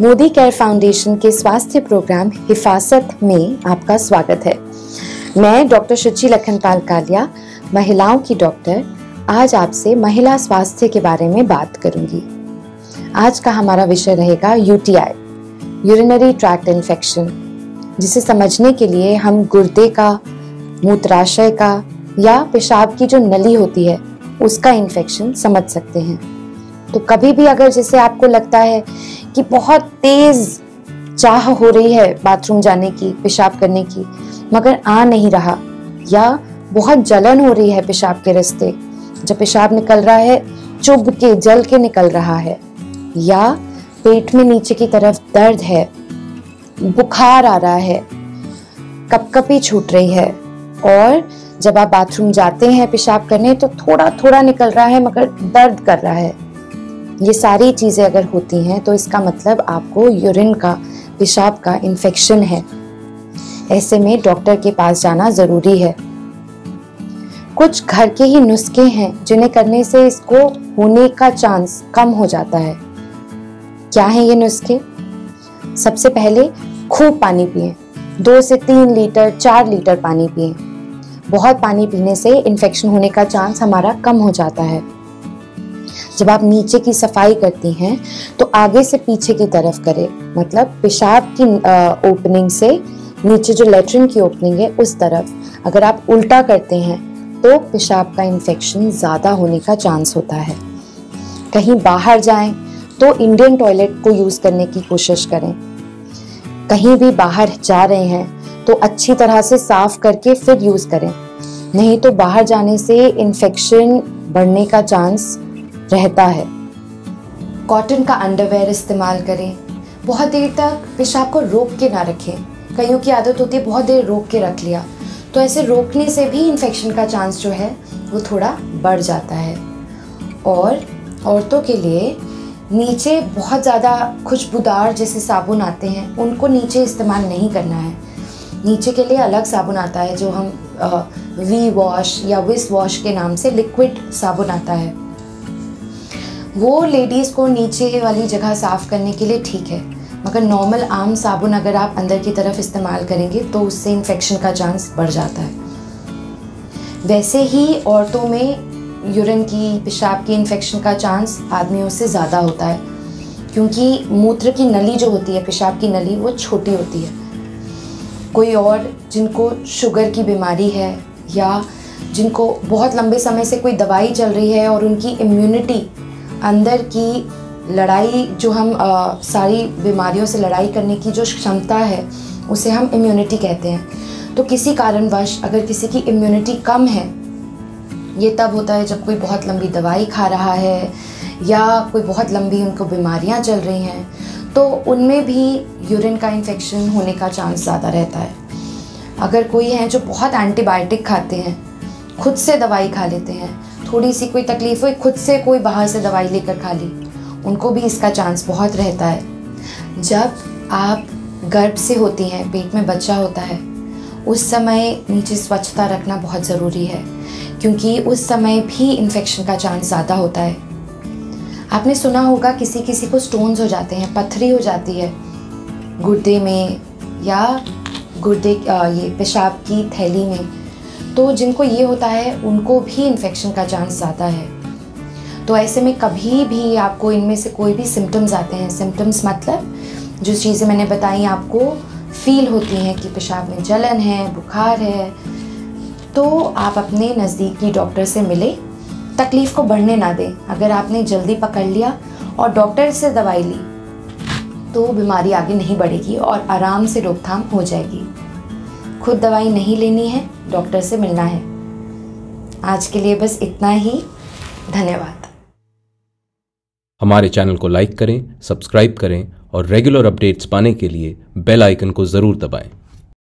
Modi care foundation के स्वास्थ्य programme हिफाजत में आपका स्वागत है। मैं डॉक्टर शुचि लखनपाल कालिया महिलाओं की डॉक्टर, आज आपसे महिला स्वास्थ्य के बारे में बात करूँगी। आज का हमारा विषय रहेगा यूटीआई यूरिनरी ट्रैक्ट इन्फेक्शन जिसे समझने के लिए हम गुर्दे का, मूत्राशय का, या पेशाब की जो नली होती है, उसका इन्फेक्शन समझ सकते हैं। तो कभी भी अगर जैसे आपको लगता है कि बहुत तेज चाह हो रही है बाथरूम जाने की, पेशाब करने की, मगर आ नहीं रहा। या बहुत जलन हो रही है पेशाब के रास्ते। जब पेशाब निकल रहा है चुभ के जल के निकल रहा है। या पेट में नीचे की तरफ़ दर्द है, बुखार आ रहा है, कपकपी छूट रही है। और जब आप बाथरूम जाते हैं पेशाब करने तो थोड़ा थोड़ा निकल रहा है, मगर दर्द कर रहा है। ये सारी चीज़ें अगर होती हैं तो इसका मतलब आपको यूरिन का, पेशाब का इन्फेक्शन है। ऐसे में डॉक्टर के पास जाना ज़रूरी है। कुछ घर के ही नुस्खे हैं, जिन्हें करने से इसको होने का चांस कम हो जाता है। क्या है ये नुस्खे? सबसे पहले खूब पानी पिए। दो से तीन लीटर, चार लीटर पानी पिए। बहुत पानी पीने से इन्फेक्शन होने का चांस हमारा कम हो जाता है। जब आप नीचे की सफ़ाई करती हैं तो आगे से पीछे की तरफ़ करें। मतलब पेशाब की ओपनिंग से नीचे जो लेटरिन की ओपनिंग है, उस तरफ़। अगर आप उल्टा करते हैं तो पेशाब का इन्फेक्शन ज़्यादा होने का चांस होता है। कहीं बाहर जाएँ तो इंडियन टॉयलेट को यूज़ करने की कोशिश करें। कहीं भी बाहर जा रहे हैं तो अच्छी तरह से साफ़ करके फिर यूज़ करें। नहीं तो बाहर जाने से इन्फेक्शन बढ़ने का चांस रहता है। कॉटन का अंडरवेयर इस्तेमाल करें। बहुत देर तक पेशाब को रोक के ना रखें। कईयों की आदत होती है बहुत देर रोक के रख लिया। तो ऐसे रोकने से भी इन्फेक्शन का चांस जो है, वो थोड़ा बढ़ जाता है। और औरतों के लिए नीचे बहुत ज़्यादा खुशबूदार जैसे साबुन आते हैं, उनको नीचे इस्तेमाल नहीं करना है। नीचे के लिए अलग साबुन आता है, जो हम वी वॉश या विस वॉश के नाम से लिक्विड साबुन आता है। वो लेडीज़ को नीचे वाली जगह साफ़ करने के लिए ठीक है। मगर नॉर्मल आम साबुन अगर आप अंदर की तरफ़ इस्तेमाल करेंगे तो उससे इन्फेक्शन का चांस बढ़ जाता है। वैसे ही औरतों में यूरिन की, पेशाब की इन्फेक्शन का चांस आदमियों से ज़्यादा होता है। क्योंकि मूत्र की नली जो होती है, पेशाब की नली, वो छोटी होती है। कोई और जिनको शुगर की बीमारी है, या जिनको बहुत लंबे समय से कोई दवाई चल रही है और उनकी इम्यूनिटी अंदर की लड़ाई जो हम आ, सारी बीमारियों से लड़ाई करने की जो क्षमता है उसे हम इम्यूनिटी कहते हैं। तो किसी कारणवश अगर किसी की इम्यूनिटी कम है ये तब होता है जब कोई बहुत लंबी दवाई खा रहा है या कोई बहुत लंबी उनको बीमारियाँ चल रही हैं तो उनमें भी यूरिन का इन्फेक्शन होने का चांस ज़्यादा रहता है। अगर कोई है जो बहुत एंटीबायोटिक खाते हैं खुद से दवाई खा लेते हैं थोड़ी सी कोई तकलीफ़ हुई, खुद से कोई बाहर से दवाई लेकर खा ली। उनको भी इसका चांस बहुत रहता है। जब आप गर्भ से होती हैं, पेट में बच्चा होता है, उस समय नीचे स्वच्छता रखना बहुत ज़रूरी है, क्योंकि उस समय भी इन्फेक्शन का चांस ज़्यादा होता है। आपने सुना होगा किसी किसी को स्टोन्स हो जाते हैं पत्थरी हो जाती है, गुर्दे में या गुर्दे ये पेशाब की थैली में। तो जिनको ये होता है, उनको भी इन्फेक्शन का चांस ज़्यादा है। तो ऐसे में कभी भी आपको इनमें से कोई भी सिम्टम्स आते हैं सिम्टम्स मतलब जो चीज़ें मैंने बताई आपको फील होती हैं कि पेशाब में जलन है, बुखार है तो आप अपने नज़दीकी डॉक्टर से मिले, तकलीफ़ को बढ़ने ना दें। अगर आपने जल्दी पकड़ लिया और डॉक्टर से दवाई ली तो बीमारी आगे नहीं बढ़ेगी और आराम से रोकथाम हो जाएगी। खुद दवाई नहीं लेनी है, डॉक्टर से मिलना है। आज के लिए बस इतना ही। धन्यवाद। हमारे चैनल को लाइक करें, सब्सक्राइब करें और रेगुलर अपडेट्स पाने के लिए बेल आइकन को ज़रूर दबाएँ।